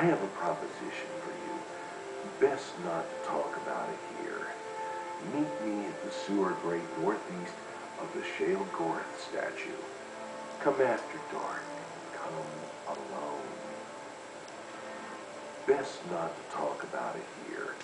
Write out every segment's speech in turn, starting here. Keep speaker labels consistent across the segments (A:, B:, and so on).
A: I have a proposition for you. Best not to talk about it here. Meet me at the sewer grate northeast of the Sheogorath statue. Come after dark. Come alone. Best not to talk about it here.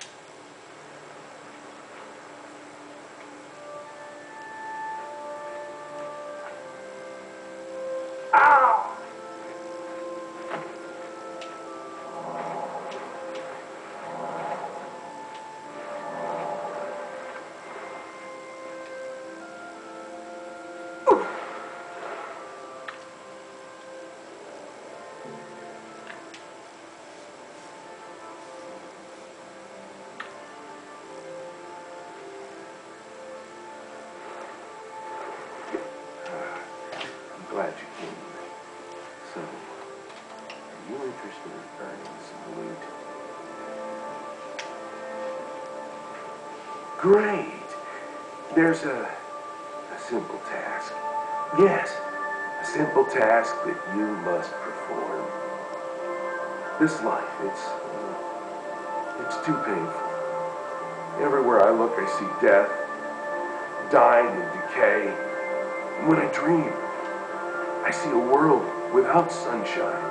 A: So, are you interested in earning some loot? Great! There's a, a simple task. Yes, a simple task that you must perform. This life, it's, uh, it's too painful. Everywhere I look, I see death, dying and decay. And when I dream, I see a world without sunshine.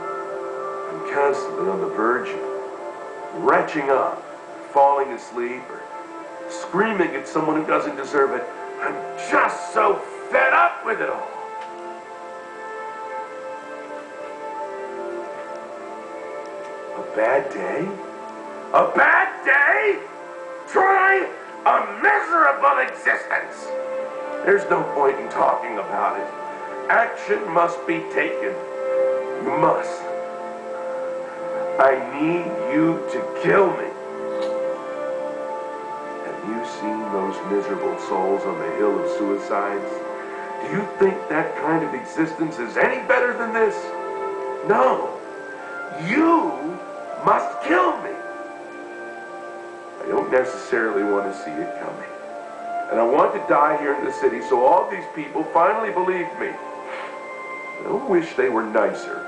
A: I'm constantly on the verge of retching up, falling asleep, or screaming at someone who doesn't deserve it. I'm just so fed up with it all. A bad day? A bad day? Try a miserable existence. There's no point in talking about it. Action must be taken. You must. I need you to kill me. Have you seen those miserable souls on the hill of suicides? Do you think that kind of existence is any better than this? No. You must kill me. I don't necessarily want to see it coming. And I want to die here in the city so all these people finally believe me. I wish they were nicer.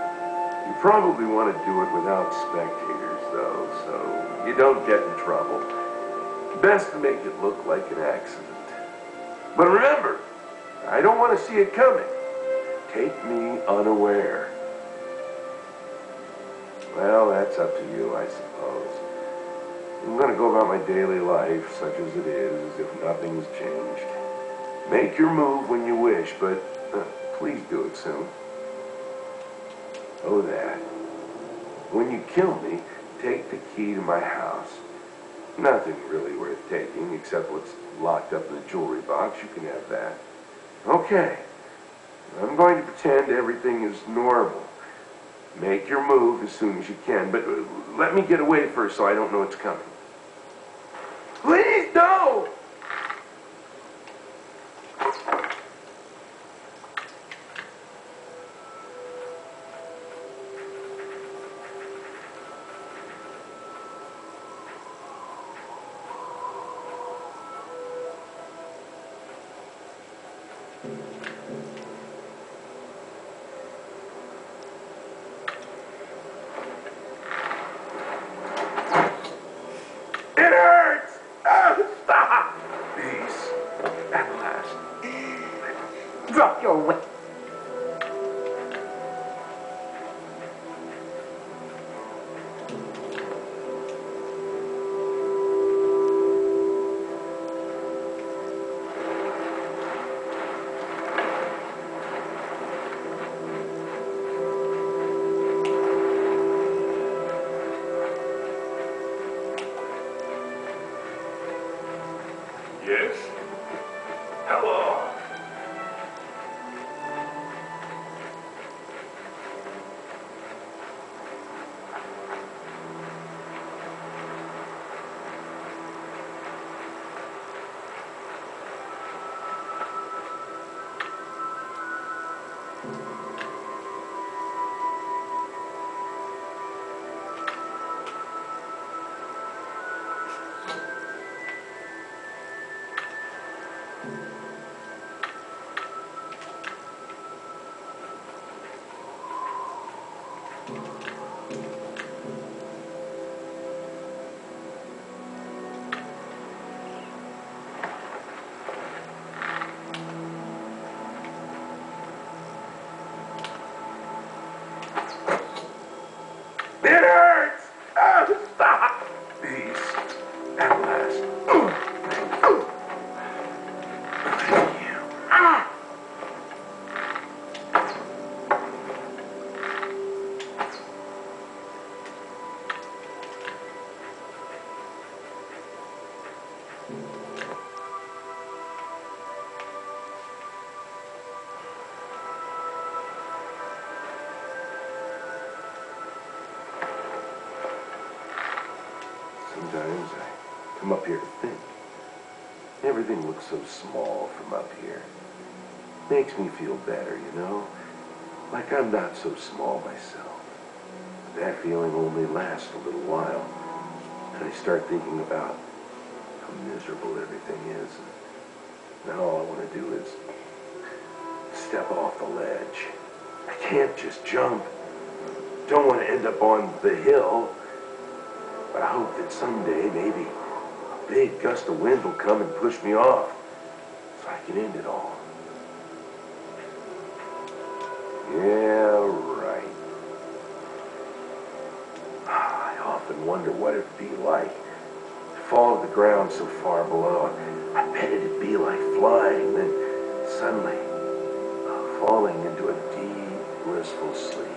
A: You probably want to do it without spectators, though, so you don't get in trouble. Best to make it look like an accident. But remember, I don't want to see it coming. Take me unaware. Well, that's up to you, I suppose. I'm going to go about my daily life, such as it is, as if nothing's changed. Make your move when you wish, but uh, please do it soon. Oh, that. When you kill me, take the key to my house. Nothing really worth taking, except what's locked up in the jewelry box. You can have that. Okay. I'm going to pretend everything is normal. Make your move as soon as you can, but let me get away first so I don't know what's coming. Please don't! It hurts! Oh, ah! stop! Peace. At last.
B: Drop your weapon.
A: Come up here to think. Everything looks so small from up here. Makes me feel better, you know? Like I'm not so small myself. But that feeling only lasts a little while. And I start thinking about how miserable everything is. And now all I want to do is step off the ledge. I can't just jump. Don't want to end up on the hill. But I hope that someday, maybe, big gust of wind will come and push me off, so I can end it all. Yeah, right. I often wonder what it'd be like to fall to the ground so far below. I bet it'd be like flying, then suddenly uh, falling into a deep, blissful sleep.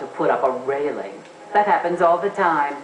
B: To put up a railing. That happens all the time.